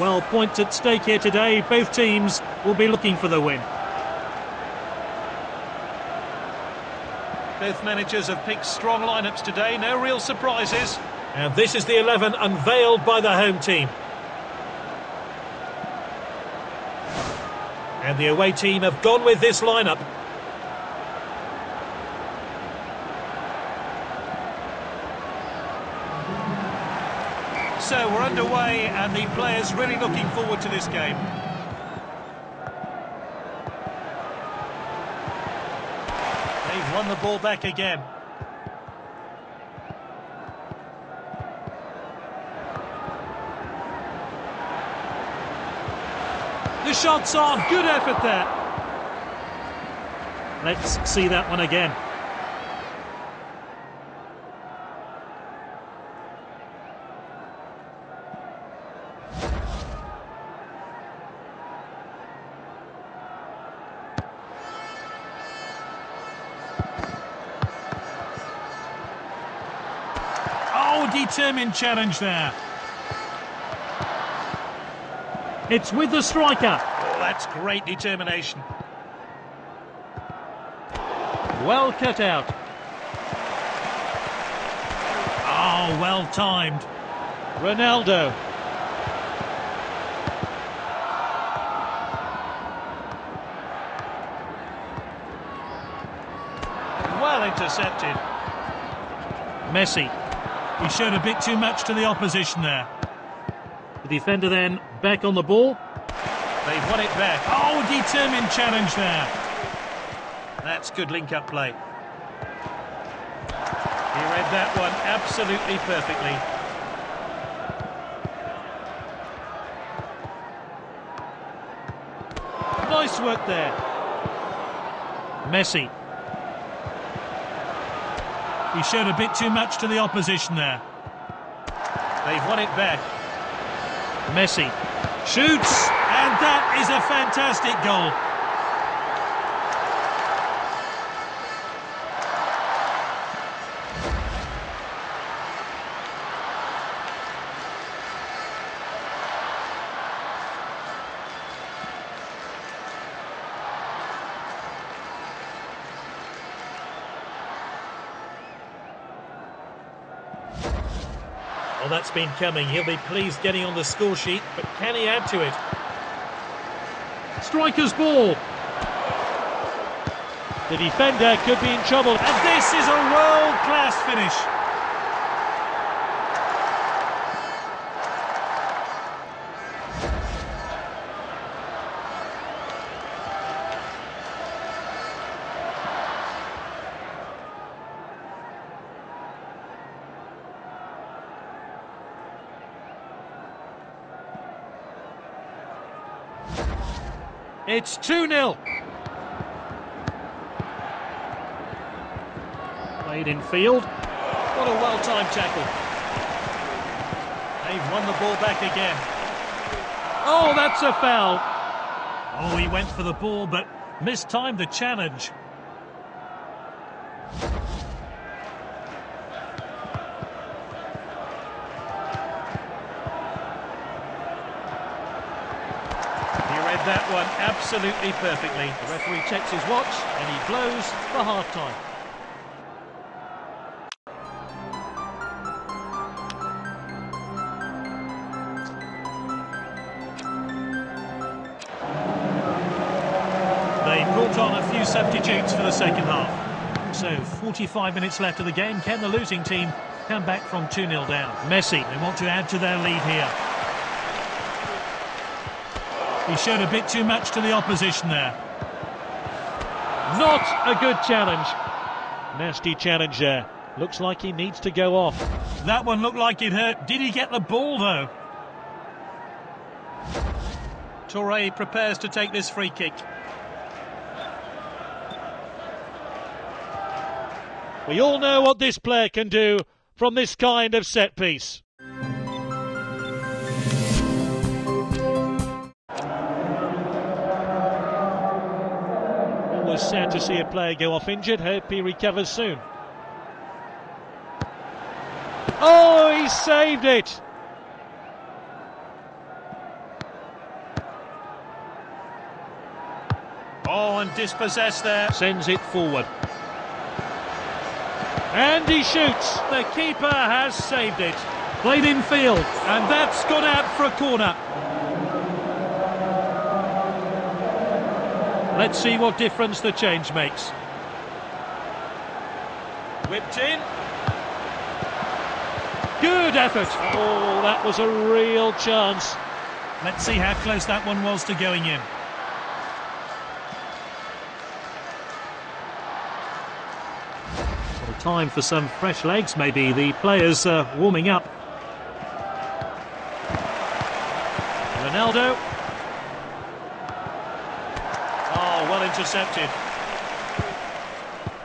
Well, points at stake here today. Both teams will be looking for the win. Both managers have picked strong lineups today, no real surprises. And this is the 11 unveiled by the home team. And the away team have gone with this lineup. So we're underway and the players really looking forward to this game. They've won the ball back again. The shot's on. Good effort there. Let's see that one again. Determined challenge there. It's with the striker. Oh, that's great determination. Well cut out. Oh, well timed. Ronaldo. Well intercepted. Messi. He showed a bit too much to the opposition there. The defender then back on the ball. They've won it back. Oh, determined challenge there. That's good link-up play. He read that one absolutely perfectly. Nice work there. Messi. He showed a bit too much to the opposition there. They've won it back. Messi. Shoots, and that is a fantastic goal. Well, that's been coming. He'll be pleased getting on the score sheet, but can he add to it? Striker's ball. The defender could be in trouble. And this is a world-class finish. It's 2 0. Played in field. What a well-timed tackle. They've won the ball back again. Oh, that's a foul. Oh, he went for the ball, but mistimed the challenge. He that one absolutely perfectly. The referee checks his watch and he blows for half time. They brought on a few substitutes for the second half. So, 45 minutes left of the game. Can the losing team come back from 2 0 down? Messi. They want to add to their lead here. He showed a bit too much to the opposition there. Not a good challenge. Nasty challenge there. Looks like he needs to go off. That one looked like it hurt. Did he get the ball, though? Toure prepares to take this free kick. We all know what this player can do from this kind of set piece. sad to see a player go off injured. Hope he recovers soon. Oh, he saved it! Oh, and dispossessed there. Sends it forward. And he shoots. The keeper has saved it. Played in field, and that's out for a corner. Let's see what difference the change makes. Whipped in. Good effort. Oh, that was a real chance. Let's see how close that one was to going in. Well, time for some fresh legs, maybe. The players uh, warming up. Ronaldo. Oh, well intercepted.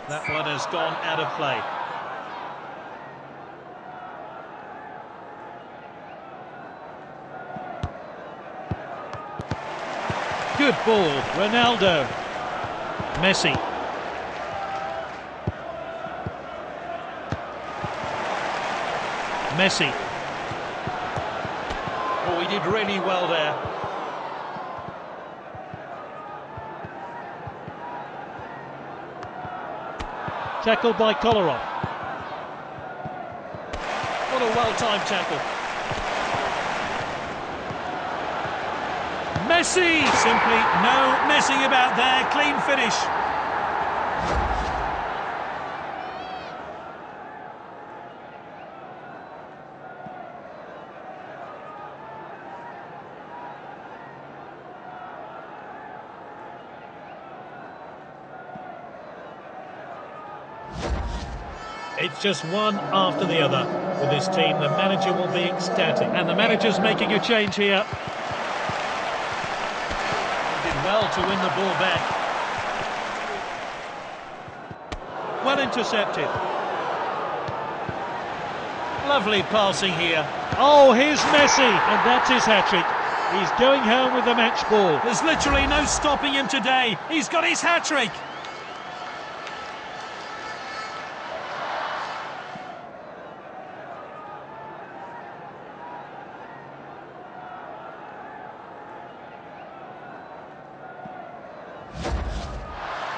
That one has gone out of play. Good ball, Ronaldo. Messi. Messi. Oh, he did really well there. Tackled by Kolarov. What a well-timed tackle. Messi! Simply no messing about there. Clean finish. It's just one after the other with this team. The manager will be ecstatic. And the manager's making a change here. He Did well to win the ball back. Well intercepted. Lovely passing here. Oh, here's Messi, and that's his hat-trick. He's going home with the match ball. There's literally no stopping him today. He's got his hat-trick.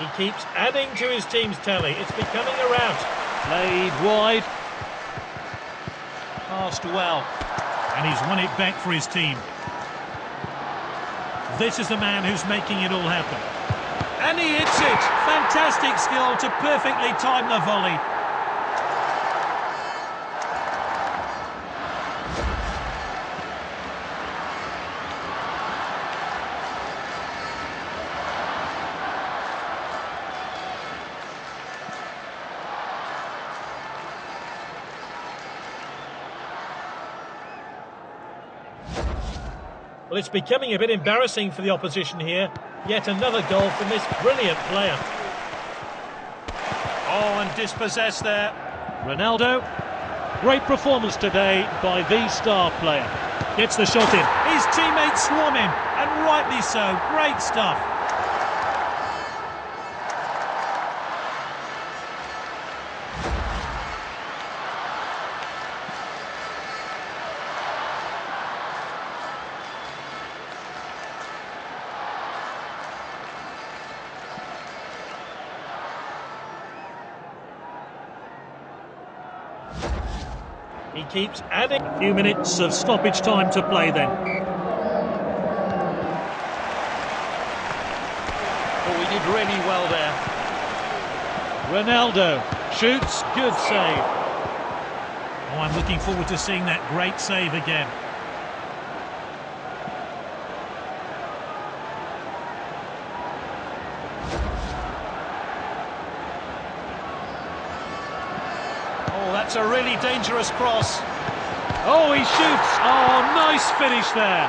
He keeps adding to his team's tally. It's becoming a rout. Played wide. Passed well. And he's won it back for his team. This is the man who's making it all happen. And he hits it. Fantastic skill to perfectly time the volley. Well, it's becoming a bit embarrassing for the opposition here. Yet another goal from this brilliant player. Oh, and dispossessed there. Ronaldo. Great performance today by the star player. Gets the shot in. His teammates swarm him, and rightly so. Great stuff. He keeps adding. A few minutes of stoppage time to play then. Oh, he did really well there. Ronaldo shoots, good save. Oh, I'm looking forward to seeing that great save again. Oh, that's a really dangerous cross. Oh, he shoots. Oh, nice finish there.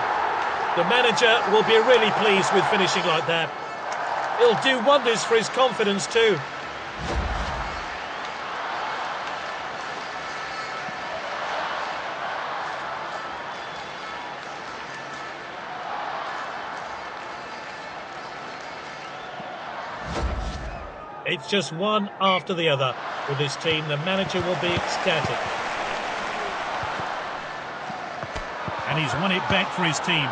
The manager will be really pleased with finishing like that. He'll do wonders for his confidence too. It's just one after the other with this team. The manager will be ecstatic. And he's won it back for his team.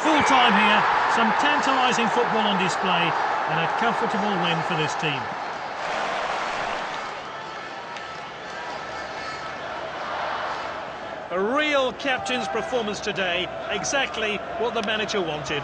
Full time here, some tantalising football on display, And a comfortable win for this team. A real captain's performance today, exactly what the manager wanted.